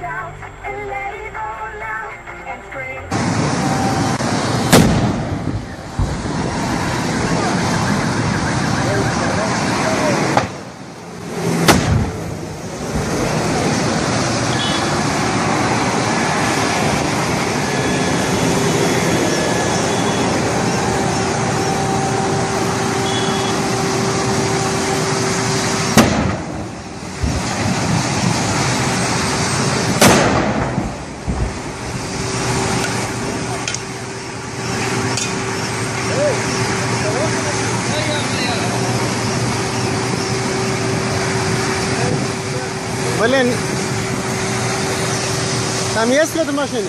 shout and let Блин. Там есть в машине?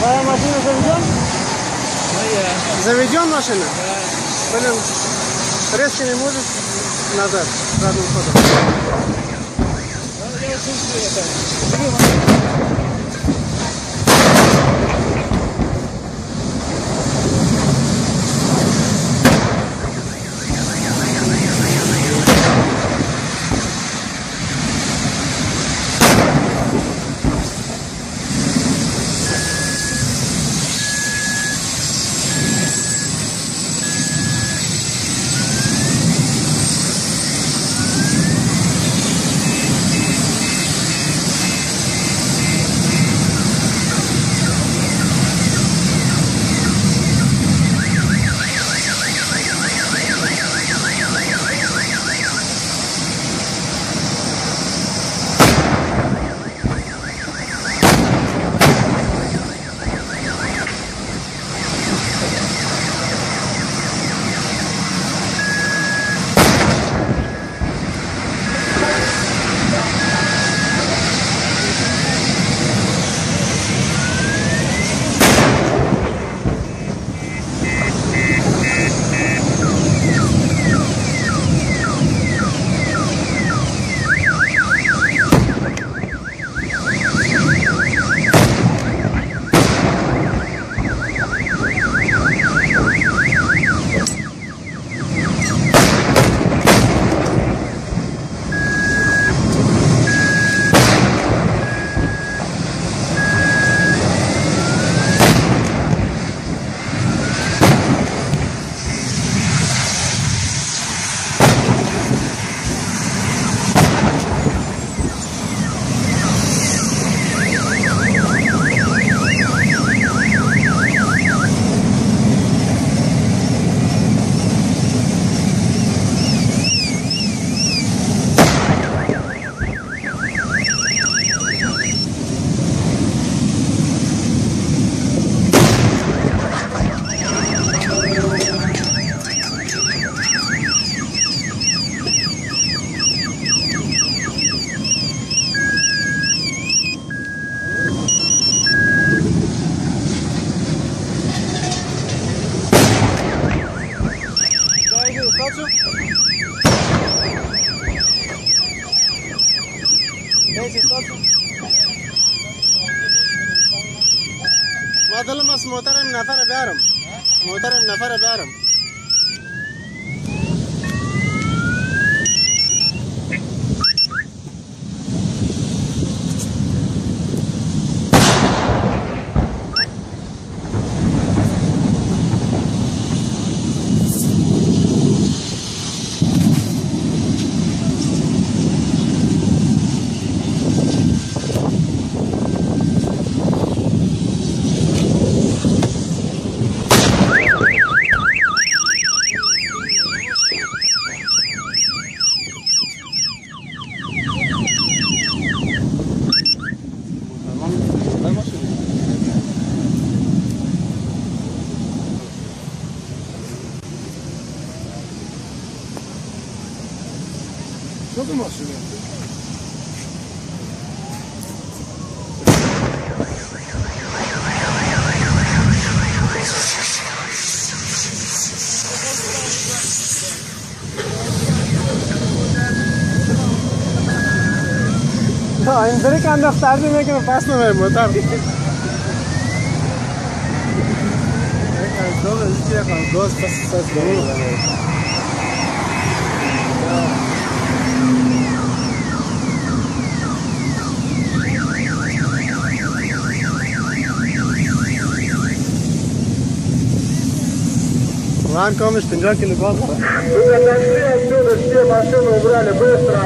Твоя машина заведен? Моя. Заведен машина? Да. Блин, резко не можешь назад, задним ходом. Я чувствую это. ما ظل مس محترم نفر بیارم محترم نفر بیارم Co to masz? این داری که انداختر دیمه که من پس نمیم بودم دو بزی که یک هم دوست پس پس دوست دوست комиш, 50 кило газ. Вы отошли отсюда, все машины убрали, быстро!